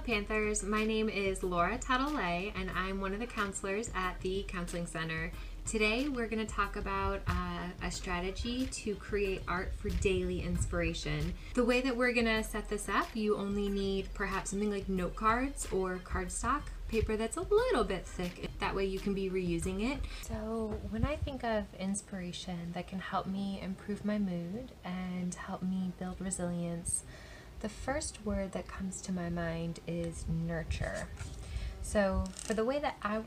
Panthers. My name is Laura Tattale, and I'm one of the counselors at the Counseling Center. Today, we're going to talk about uh, a strategy to create art for daily inspiration. The way that we're going to set this up, you only need perhaps something like note cards or cardstock paper that's a little bit thick. That way, you can be reusing it. So, when I think of inspiration that can help me improve my mood and help me build resilience, the first word that comes to my mind is nurture. So, for the way that I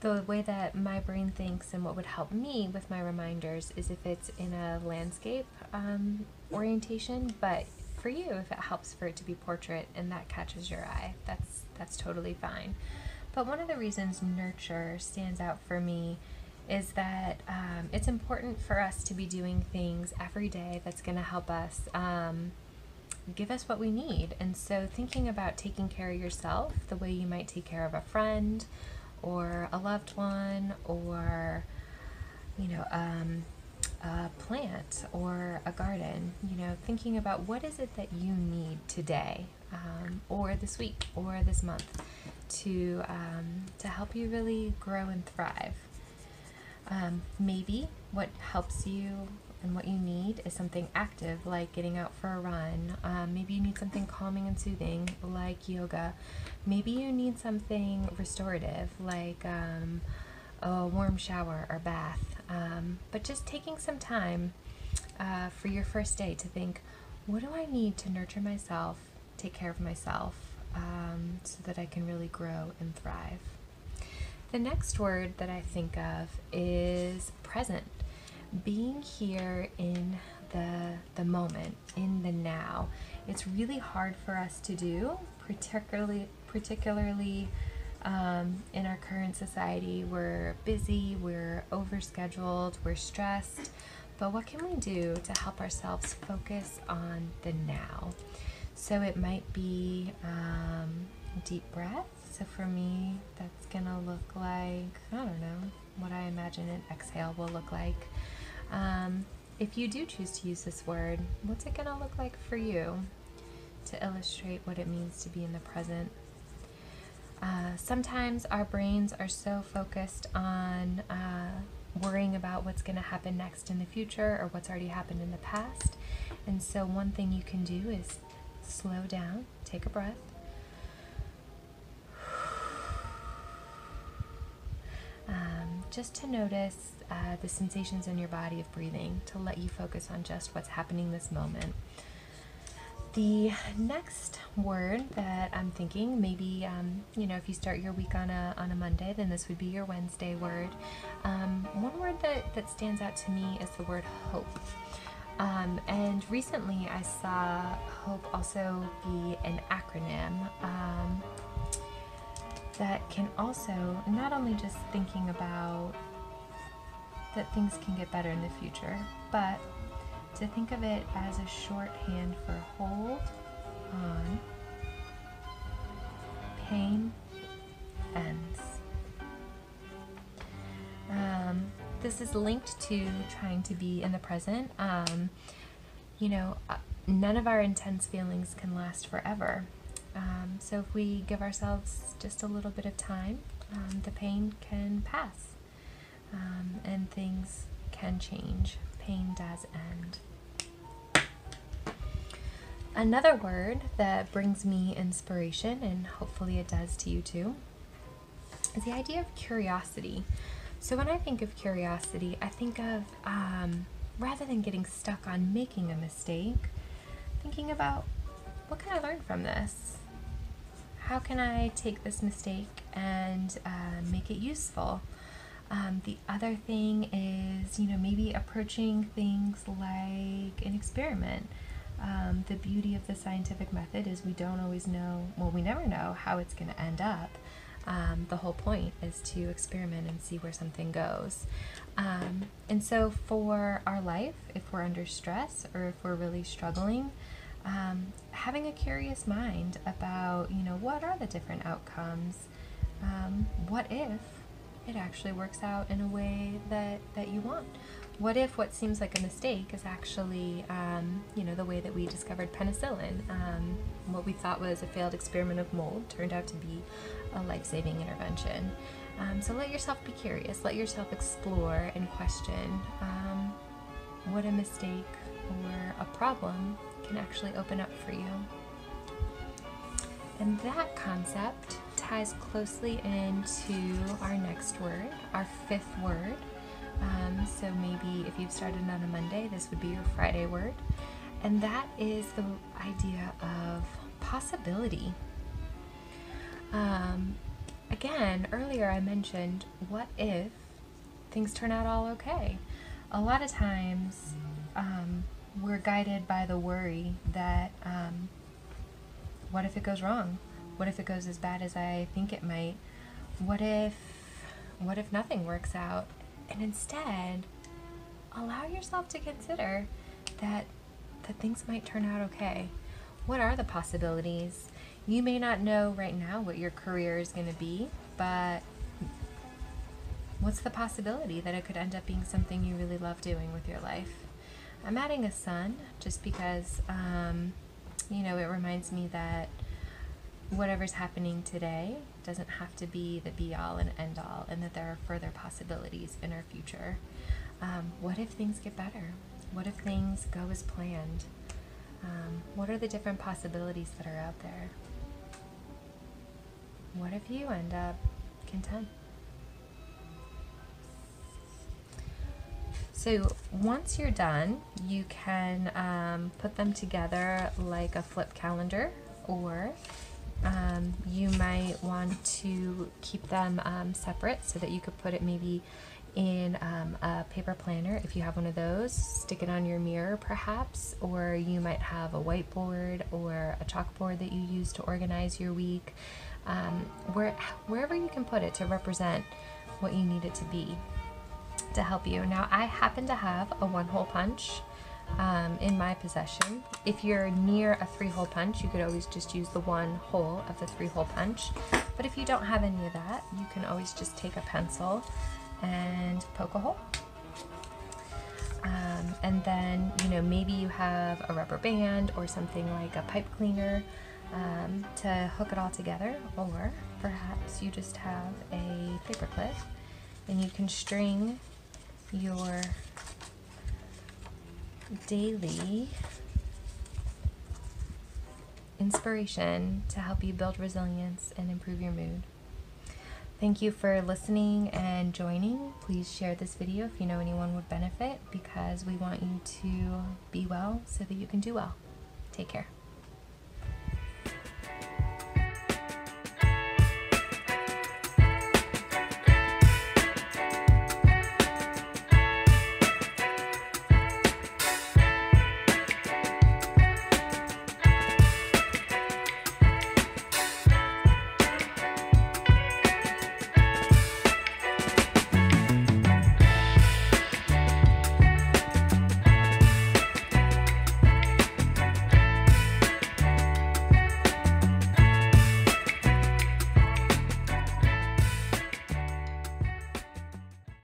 the way that my brain thinks and what would help me with my reminders is if it's in a landscape um, orientation, but for you, if it helps for it to be portrait and that catches your eye, that's that's totally fine. But one of the reasons nurture stands out for me is that um, it's important for us to be doing things every day that's going to help us. Um, give us what we need. And so, thinking about taking care of yourself the way you might take care of a friend or a loved one or, you know, um, a plant or a garden, you know, thinking about what is it that you need today um, or this week or this month to, um, to help you really grow and thrive. Um, maybe what helps you and what you need is something active like getting out for a run. Um, maybe you need something calming and soothing like yoga. Maybe you need something restorative like um, a warm shower or bath. Um, but just taking some time uh, for your first day to think, what do I need to nurture myself, take care of myself, um, so that I can really grow and thrive? The next word that I think of is present being here in the the moment in the now it's really hard for us to do particularly particularly um, in our current society. We're busy we're overscheduled we're stressed but what can we do to help ourselves focus on the now? So it might be um, deep breath so for me that's gonna look like i don't know what i imagine an exhale will look like um, if you do choose to use this word, what's it going to look like for you to illustrate what it means to be in the present? Uh, sometimes our brains are so focused on uh, worrying about what's going to happen next in the future or what's already happened in the past. And so, one thing you can do is slow down, take a breath, um, just to notice uh, the sensations in your body of breathing to let you focus on just what's happening this moment. The next word that I'm thinking, maybe um, you know, if you start your week on a on a Monday, then this would be your Wednesday word. Um, one word that that stands out to me is the word hope. Um, and recently, I saw hope also be an acronym um, that can also not only just thinking about that things can get better in the future, but to think of it as a shorthand for hold on, pain ends. Um, this is linked to trying to be in the present. Um, you know, uh, none of our intense feelings can last forever. Um, so if we give ourselves just a little bit of time, um, the pain can pass um, and things can change. Pain does end. Another word that brings me inspiration, and hopefully it does to you too, is the idea of curiosity. So, when I think of curiosity, I think of um, rather than getting stuck on making a mistake, thinking about what can I learn from this? How can I take this mistake and uh, make it useful? Um, the other thing is, you know, maybe approaching things like an experiment. Um, the beauty of the scientific method is we don't always know, well, we never know how it's going to end up. Um, the whole point is to experiment and see where something goes. Um, and so, for our life, if we're under stress or if we're really struggling, um, having a curious mind about, you know, what are the different outcomes? Um, what if it actually works out in a way that, that you want? what if what seems like a mistake is actually, um, you know, the way that we discovered penicillin? Um, what we thought was a failed experiment of mold turned out to be a life saving intervention. Um, so let yourself be curious, let yourself explore and question um, what a mistake or a problem can actually open up for you. And that concept ties closely into our next word, our fifth word. Um, so maybe if you've started on a Monday, this would be your Friday word. And that is the idea of possibility. Um, again, earlier I mentioned what if things turn out all okay? A lot of times um, we're guided by the worry that um, what if it goes wrong? What if it goes as bad as I think it might? What if what if nothing works out? And instead, allow yourself to consider that that things might turn out okay. What are the possibilities? You may not know right now what your career is going to be, but what's the possibility that it could end up being something you really love doing with your life? I'm adding a sun just because, um, you know, it reminds me that whatever's happening today doesn't have to be the be all and end all, and that there are further possibilities in our future. Um, what if things get better? What if things go as planned? Um, what are the different possibilities that are out there? What if you end up content? So once you're done, you can um, put them together like a flip calendar or um, you might want to keep them um, separate so that you could put it maybe in um, a paper planner if you have one of those. Stick it on your mirror perhaps, or you might have a whiteboard or a chalkboard that you use to organize your week. Um, where, wherever you can put it to represent what you need it to be to help you. Now, I happen to have a one hole punch um, in my possession. If you're near a three hole punch, you could always just use the one hole of the three hole punch. But if you don't have any of that, you can always just take a pencil and poke a hole. Um, and then, you know, maybe you have a rubber band or something like a pipe cleaner um, to hook it all together, or perhaps you just have a paper clip and you can string your daily inspiration to help you build resilience and improve your mood. Thank you for listening and joining. Please share this video if you know anyone would benefit because we want you to be well so that you can do well. Take care.